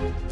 you